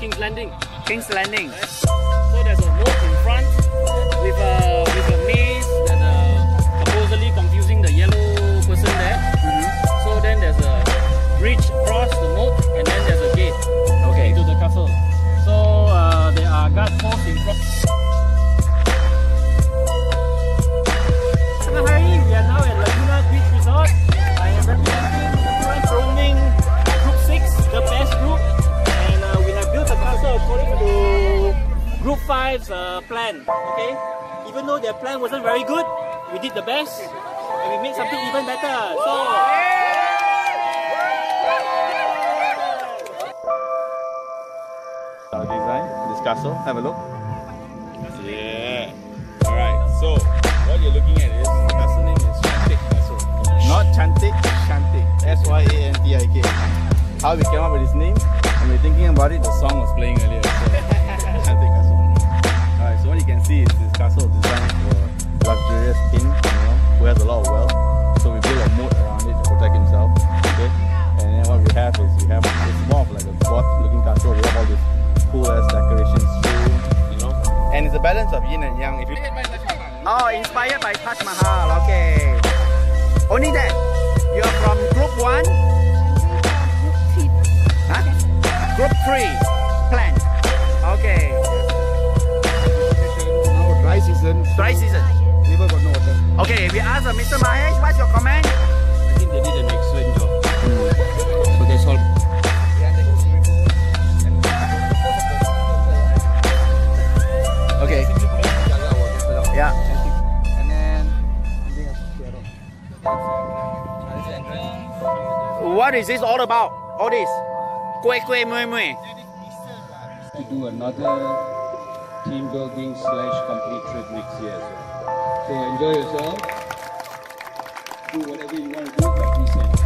Landing. King's Landing. So there's a moat in front with a Group 5's uh, plan. Okay? Even though their plan wasn't very good, we did the best and we made something even better. So Our design, this castle. Have a look. Yeah. Alright, so what you're looking at is the castle name is Syantik Castle. Not Chantik, Syantik. S Y A N T I K. How we came up with this name? When we were thinking about it, the song was playing earlier. So And it's a balance of yin and yang. If you Oh, inspired by Taj Mahal. Okay. Only that. You're from group one? Huh? Group three. Plan. Okay. Now dry season, Dry season. river got no water. Okay, we ask Mr. Mahesh, what's your comment? I think they did an excellent job. What is this all about? All this? Kue kue mue mue. to do another team building slash complete trip next year. So, so enjoy yourself. Do whatever you want to do, like we said.